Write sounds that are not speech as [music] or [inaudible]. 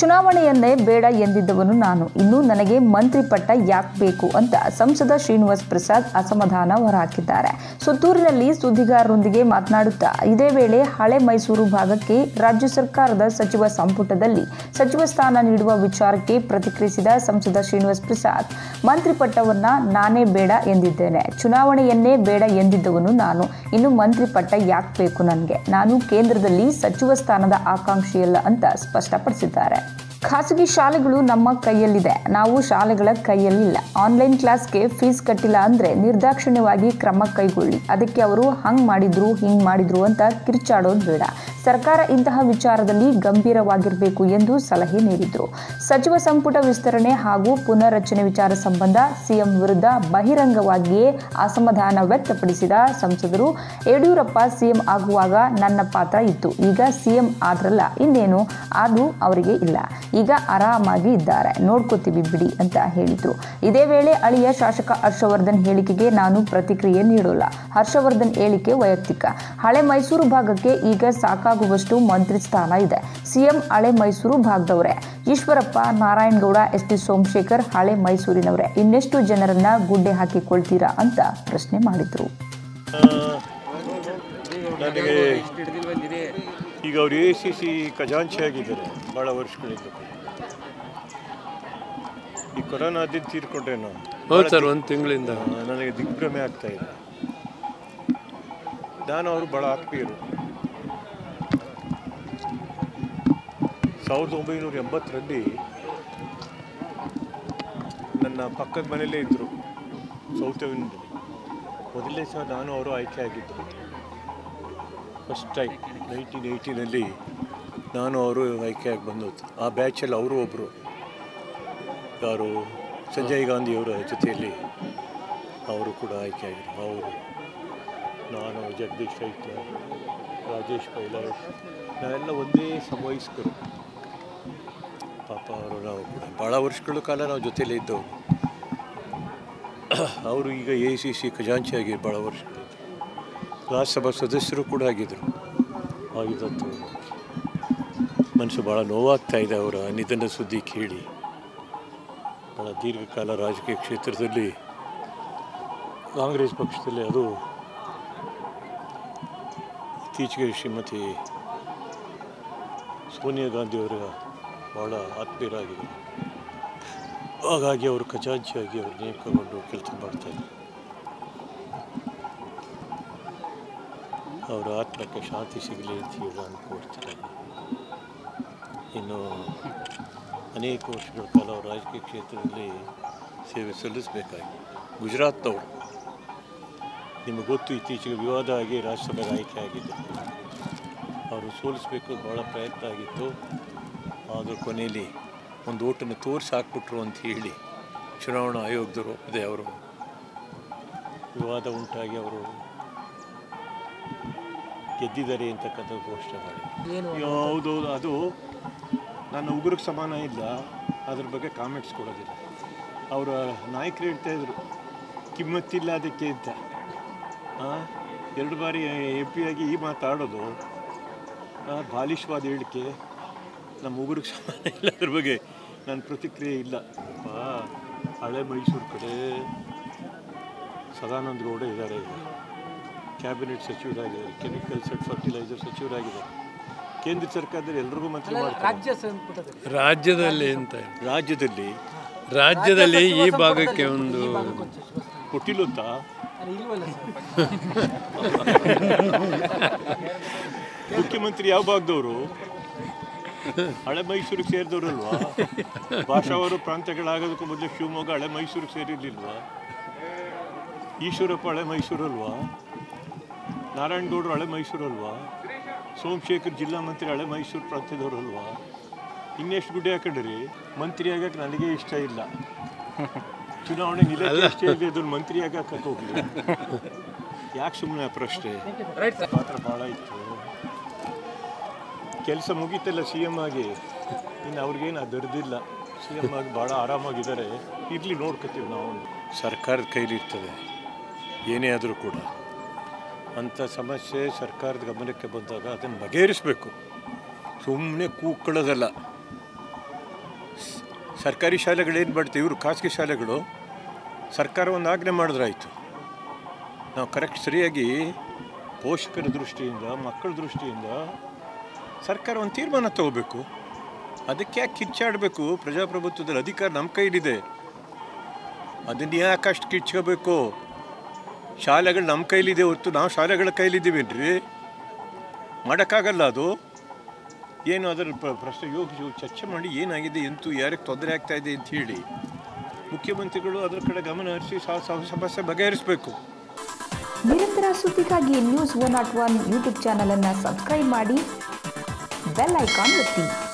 ಚುನಾವಣೆಯನ್ನೇ ಬೇಡ ಎಂದಿದ್ದವನು ನಾನು. ಇನ್ನು ನನಗೆ ಮಂತ್ರಿ ಪಟ್ಟ ಯಾಕೆ ಬೇಕು ಅಂತ ಸಂಸದ ಶ್ರೀನಿವಾಸ್ ಪ್ರಸಾದ್ ಅಸಮಾಧಾನ ಹೊರಹಾಕಿದ್ದಾರೆ. ಸುತ್ತೂರಿನಲ್ಲಿ ಸುದ್ದಿಗಾರರೊಂದಿಗೆ ಮಾತನಾಡುತ್ತಾ ಇದೇ ವೇಳೆ ಹಳೆ ಮೈಸೂರು ಭಾಗಕ್ಕೆ ರಾಜ್ಯ ಸರ್ಕಾರದ ಸಚಿವ ಸಂಪುಟದಲ್ಲಿ ಸಚಿವ ಸ್ಥಾನ ನೀಡುವ ವಿಚಾರಕ್ಕೆ ಪ್ರತಿಕ್ರಿಯಿಸಿದ ಸಂಸದ ಶ್ರೀನಿವಾಸ್ ಪ್ರಸಾದ್, ಮಂತ್ರಿ ಪಟ್ಟವನ್ನ ನಾನೇ ಬೇಡ ಎಂದಿದ್ದೇನೆ. ಚುನಾವಣೆಯನ್ನೇ ಬೇಡ ಎಂದಿದ್ದವನು ನಾನು. ಇನ್ನು ಮಂತ್ರಿ ಪಟ್ಟ ಯಾಕೆ ಬೇಕು ನನಗೆ? ನಾನು ಕೇಂದ್ರದಲ್ಲಿ ಸಚಿವ ಸ್ಥಾನದ ಆಕಾಂಕ್ಷಿಯಲ್ಲ ಅಂತ ಸ್ಪಷ್ಟಪಡಿಸಿದ್ದಾರೆ. ಖಾಸಗಿ ಶಾಲೆಗಳು ನಮ್ಮ ಕೈಯಲ್ಲಿದೆ. ನಾವು ಶಾಲೆಗಳ ಕೈಯಲ್ಲಿಲ್ಲ. ಆನ್ಲೈನ್ ಕ್ಲಾಸ್ಗೆ ಫೀಸ್ ಕಟ್ಟಿಲ್ಲ ಅಂದ್ರೆ ನಿರ್ದಾಕ್ಷಿಣ್ಯವಾಗಿ ಕ್ರಮ ಕೈಗೊಳ್ಳಿ. ಅದಕ್ಕೆ ಅವರು ಹಂಗ್ ಮಾಡಿದ್ರು, ಹಿಂಗೆ ಮಾಡಿದ್ರು ಅಂತ ಕಿರ್ಚಾಡೋದು ಬೇಡ. ಸರ್ಕಾರ ಇಂತಹ ವಿಚಾರದಲ್ಲಿ ಗಂಭೀರವಾಗಿರಬೇಕು ಎಂದು ಸಲಹೆ ನೀಡಿದರು. ಸಚಿವ ಸಂಪುಟ ವಿಸ್ತರಣೆ ಹಾಗೂ ಪುನರ್ರಚನೆ ವಿಚಾರ ಸಂಬಂಧ ಸಿಎಂ ವಿರುದ್ಧ ಬಹಿರಂಗವಾಗಿಯೇ ಅಸಮಾಧಾನ ವ್ಯಕ್ತಪಡಿಸಿದ ಸಂಸದರು, ಯಡಿಯೂರಪ್ಪ ಸಿಎಂ ಆಗುವಾಗ ನನ್ನ ಪಾತ್ರ ಇತ್ತು. ಈಗ ಸಿಎಂ ಆದ್ರಲ್ಲ, ಇನ್ನೇನು? ಅದು ಅವರಿಗೆ ಇಲ್ಲ. ಈಗ ಆರಾಮಾಗಿ ಇದ್ದಾರೆ. ನೋಡ್ಕೋತೀವಿ ಬಿಡಿ ಅಂತ ಹೇಳಿದ್ರು. ಇದೇ ವೇಳೆ ಅಳಿಯ ಶಾಸಕ ಹರ್ಷವರ್ಧನ್ ಹೇಳಿಕೆಗೆ ನಾನು ಪ್ರತಿಕ್ರಿಯೆ ನೀಡೋಲ್ಲ. ಹರ್ಷವರ್ಧನ್ ಹೇಳಿಕೆ ವೈಯಕ್ತಿಕ. ಹಳೆ ಮೈಸೂರು ಭಾಗಕ್ಕೆ ಈಗ ಸಾಕಾಗುವಷ್ಟು ಮಂತ್ರಿ ಸ್ಥಾನ ಇದೆ. ಸಿಎಂ ಹಳೆ ಮೈಸೂರು ಭಾಗದವರೇ. ಈಶ್ವರಪ್ಪ, ನಾರಾಯಣಗೌಡ ಎಸ್ ಟಿ ಸೋಮಶೇಖರ್ ಹಳೆ ಮೈಸೂರಿನವರೇ. ಇನ್ನೆಷ್ಟು ಜನರನ್ನ ಗುಡ್ಡೆ ಹಾಕಿಕೊಳ್ತೀರಾ ಅಂತ ಪ್ರಶ್ನೆ ಮಾಡಿದ್ರು. ಈಗ ಅವರು ಎ ಸಿ ಸಿ ಖಜಾಂಚಿಯಾಗಿದ್ದಾರೆ. ಭಾಳ ವರ್ಷಗಳಿಂದ. ಈ ಕೊರೋನಾದಿಂದ ತೀರ್ಕೊಂಡ್ರೆ ನಾವು. ಹೌದು ಸರ್ ಒಂದು ತಿಂಗಳಿಂದ. ನನಗೆ ದಿಗ್ಭ್ರಮೆ ಆಗ್ತಾ ಇದೆ. ನಾನು ಅವರು ಭಾಳ ಆತ್ಮೀಯರು. ಸಾವಿರದ ಒಂಬೈನೂರ ಎಂಬತ್ತರಲ್ಲಿ ನನ್ನ ಪಕ್ಕದ ಮನೆಯಲ್ಲೇ ಇದ್ದರು ಸೌತ್ ಮೊದಲೇ ಮೊದಲನೇ ಸಹ ನಾನು ಅವರು ಆಯ್ಕೆ ಆಗಿದ್ದರು ಫಸ್ಟ್ ಟೈಮ್ ನೈನ್ಟೀನ್ ಏಯ್ಟಿನಲ್ಲಿ ನಾನು ಅವರು ಆಯ್ಕೆಯಾಗಿ ಬಂದದ್ದು. ಆ ಬ್ಯಾಚಲ್ಲಿ ಅವರು ಒಬ್ಬರು ಯಾರು? ಸಂಜಯ್ ಗಾಂಧಿಯವರ ಜೊತೆಯಲ್ಲಿ ಅವರು ಕೂಡ ಆಯ್ಕೆಯಾಗಿದ್ರು. ಅವರು, ನಾನು, ಜಗದೀಶ್ ಶೈತ್ಯ ರಾಜೇಶ್ ಕೈಲಾಶ್, ನಾವೆಲ್ಲ ಒಂದೇ ಸಮವಯಸ್ಕರು. ಪಾಪ ಅವರು, ನಾವು ಕೂಡ. ಭಾಳ ವರ್ಷಗಳ ಕಾಲ ನಾವು ಜೊತೆಯಲ್ಲೇ ಇದ್ದವು ಅವರು ಈಗ ಎ ಸಿ ಸಿ ಖಜಾಂಚಿಯಾಗಿ ಭಾಳ ವರ್ಷಗಳಿದ್ದು ರಾಜ್ಯಸಭಾ ಸದಸ್ಯರು ಕೂಡ ಆಗಿದ್ದರು ಆಗಿದ್ದದ್ದು ಮನಸ್ಸು ಭಾಳ ನೋವಾಗ್ತಾ ಇದೆ ಅವರ ನಿಧನ ಸುದ್ದಿ ಕೇಳಿ. ಭಾಳ ದೀರ್ಘಕಾಲ ರಾಜಕೀಯ ಕ್ಷೇತ್ರದಲ್ಲಿ ಕಾಂಗ್ರೆಸ್ ಪಕ್ಷದಲ್ಲಿ ಅದು ಇತ್ತೀಚೆಗೆ ಶ್ರೀಮತಿ ಸೋನಿಯಾ ಗಾಂಧಿಯವರ ಭಾಳ ಆತ್ಮೀಯರಾಗಿದೆ ಹಾಗಾಗಿ ಅವರು ಖಜಾಂಚಿಯಾಗಿ ಅವರು ನೇಮಕಗೊಂಡು ಕೆಲಸ ಮಾಡ್ತಾರೆ ಅವರ ಆತ್ಮಕ್ಕೆ ಶಾಂತಿ ಸಿಗಲಿ ಅಂತ ನಾನು ಕೋರ್ತೀನಿ ಇನ್ನು ಅನೇಕ ವರ್ಷಗಳ ಕಾಲ ಅವರು ರಾಜಕೀಯ ಕ್ಷೇತ್ರದಲ್ಲಿ ಸೇವೆ ಸಲ್ಲಿಸಬೇಕಾಗಿ ಗುಜರಾತ್ನವರು ನಿಮಗೆ ಗೊತ್ತು ಇತ್ತೀಚೆಗೆ ವಿವಾದ ಆಗಿ ರಾಜ್ಯಸಭೆಗೆ ಆಯ್ಕೆ ಆಗಿದ್ದರು ಅವರು ಸೋಲಿಸಬೇಕು ಭಾಳ ಪ್ರಯತ್ನ ಆಗಿತ್ತು ಆದರೂ ಕೊನೆಯಲ್ಲಿ ಒಂದು ಓಟನ್ನು ತೋರಿಸಿ ಹಾಕ್ಬಿಟ್ರು ಅಂತ ಹೇಳಿ ಚುನಾವಣಾ ಆಯೋಗದವರು ಒಪ್ಪದೆ ಅವರು ವಿವಾದ ಉಂಟಾಗಿ ಅವರು ಗೆದ್ದಿದ್ದಾರೆ ಅಂತಕ್ಕಂಥ ಘೋಷಣೆ. ಮಾಡಿ ಹೌದು ಅದು ನನ್ನ ಉಗುರಿಗೆ ಸಮಾನ ಇಲ್ಲ. ಅದ್ರ ಬಗ್ಗೆ ಕಾಮೆಂಟ್ಸ್ ಕೊಡೋದಿಲ್ಲ. ಅವರ ನಾಯಕರು ಹೇಳ್ತಾ ಇದ್ರು ಕಿಮ್ಮತ್ತಿಲ್ಲ ಅದಕ್ಕೆ ಅಂತ. ಆ, ಎರಡು ಬಾರಿ ಎಂ ಪಿ ಆಗಿ ಈ ಮಾತಾಡೋದು ಬಾಲಿಷ್ವಾದ ಹೇಳಿಕೆ ನಮ್ಮ ಉಗುರಿಗೆ ಸಮಾನ ಇಲ್ಲ ಅದ್ರ ಬಗ್ಗೆ ನನ್ನ ಪ್ರತಿಕ್ರಿಯೆ ಇಲ್ಲ. ಅಪ್ಪ ಹಳೆ ಮೈಸೂರು ಕಡೆ ಸದಾನಂದ ಗೌಡ ಇದ್ದಾರೆ ಈಗ ಕ್ಯಾಬಿನೆಟ್ ಸಚಿವರಾಗಿದೆ ಕೆಮಿಕಲ್ಸ್ ಸೆಟ್ ಫರ್ಟಿಲೈಸರ್ ಸಚಿವರಾಗಿದೆ ಕೇಂದ್ರ ಸರ್ಕಾರದಲ್ಲಿ ಎಲ್ರಿಗೂ ಮಂತ್ರಿ ಮಾಡ್ತಾರೆ. ರಾಜ್ಯ ಸಂಪುಟದಲ್ಲಿ. ರಾಜ್ಯದಲ್ಲಿ ಅಂತ ರಾಜ್ಯದಲ್ಲಿ? ರಾಜ್ಯದಲ್ಲಿ ಈ ಭಾಗಕ್ಕೆ ಒಂದು ಕೊಟ್ಟಿಲ್ಲಂತ ಅದು ಇಲ್ವಲ್ಲ ಸರ್. [laughs] ಮುಖ್ಯಮಂತ್ರಿ ಯಾವ ಭಾಗದವರು? ಹಳೆ ಮೈಸೂರಿಗೆ ಸೇರಿದವರಲ್ವಾ? ಭಾಷಾವರು ಪ್ರಾಂತ್ಯಗಳಾಗೋದಕ್ಕೂ ಮೊದಲು ಶಿವಮೊಗ್ಗ ಹಳೆ ಮೈಸೂರಿಗೆ ಸೇರಿರ್ಲಿಲ್ವಾ? ಈಶ್ವರಪ್ಪ ಹಳೆ ಮೈಸೂರಲ್ವಾ ನಾರಾಯಣಗೌಡರು ಹಳೆ ಮೈಸೂರಲ್ವಾ ಸೋಮಶೇಖರ್ ಜಿಲ್ಲಾ ಮಂತ್ರಿ ಹಳೆ ಮೈಸೂರು ಪ್ರಾಂತ್ಯದವರಲ್ವಾ ಇನ್ನೆಷ್ಟು ಗುಡ್ಡೆ ಹಾಕೊಂಡ್ರಿ? ಮಂತ್ರಿ ಆಗಕ್ಕೆ ನನಗೆ ಇಷ್ಟ ಇಲ್ಲ. ಚುನಾವಣೆ ಇಷ್ಟ ಇದೆ ಅದನ್ನು ಮಂತ್ರಿ ಆಗಕ್ಕೆ ಹೋಗಿದ್ರು ಯಾಕೆ ಸುಮ್ಮನೆ ಪ್ರಶ್ನೆ ಪಾತ್ರ ಭಾಳ ಇತ್ತು. ಕೆಲಸ ಮುಗೀತಲ್ಲ ಸಿ ಎಂ ಆಗಿ. ಇನ್ನು ಅವ್ರಿಗೇನು ಅದರದಿಲ್ಲ ಸಿ ಎಂ ಆಗಿ ಭಾಳ ಆರಾಮಾಗಿದ್ದಾರೆ. ಇರಲಿ ನೋಡ್ಕೋತೀವಿ ನಾವು. ಸರ್ಕಾರದ ಕೈಲಿರ್ತದೆ ಏನೇ ಆದರೂ ಕೂಡ. ಅಂಥ ಸಮಸ್ಯೆ ಸರ್ಕಾರದ ಗಮನಕ್ಕೆ ಬಂದಾಗ ಅದನ್ನು ಬಗೆಹರಿಸಬೇಕು. ಸುಮ್ಮನೆ ಕೂಕ್ಕೊಳ್ಳೋದಲ್ಲ ಸರ್ಕಾರಿ ಶಾಲೆಗಳೇನು ಮಾಡ್ತೀವಿ ಇವರು ಖಾಸಗಿ ಶಾಲೆಗಳು ಸರ್ಕಾರ ಒಂದು ಆಜ್ಞೆ ಮಾಡಿದ್ರಾಯಿತು. ನಾವು ಕರೆಕ್ಟ್ ಸರಿಯಾಗಿ ಪೋಷಕರ ದೃಷ್ಟಿಯಿಂದ, ಮಕ್ಕಳ ದೃಷ್ಟಿಯಿಂದ ಸರ್ಕಾರ ಒಂದು ತೀರ್ಮಾನ ತಗೋಬೇಕು. ಅದಕ್ಕೆ ಯಾಕೆ ಕಿಚ್ಚಾಡಬೇಕು? ಪ್ರಜಾಪ್ರಭುತ್ವದಲ್ಲಿ ಅಧಿಕಾರ ನಮ್ಮ ಕೈಲಿದೆ. ಅದನ್ನು ಯಾಕೆ ಅಷ್ಟು ಕಿಚ್ಕೋಬೇಕು ಶಾಲೆಗಳು ನಮ್ಮ ಕೈಲಿದೆ ಹೊತ್ತು ನಾವು ಶಾಲೆಗಳ ಕೈಲಿದ್ದೀವೇನ್ರಿ? ಮಾಡೋಕ್ಕಾಗಲ್ಲ ಅದು? ಏನು ಅದರ ಪ್ರ- ಪ್ರಶ್ನೆ, ಯೋಗ ಚರ್ಚೆ ಮಾಡಿ ಏನಾಗಿದೆ ಎಂತೂ, ಯಾರಿಗೆ ತೊಂದರೆ ಆಗ್ತಾ ಅಂತ ಹೇಳಿ ಮುಖ್ಯಮಂತ್ರಿಗಳು ಅದರ ಕಡೆ ಗಮನ ಹರಿಸಿ ಸಮಸ್ಯೆ ಬಗೆಹರಿಸಬೇಕು. ನಿರಂತರ ಸುದ್ದಿಗಾಗಿ news one not one YouTube ಚಾನಲನ್ನು ಸಬ್ಸ್ಕ್ರೈಬ್ ಮಾಡಿ ಬೆಲ್ ಐಕಾನ್ ಒತ್ತಿ.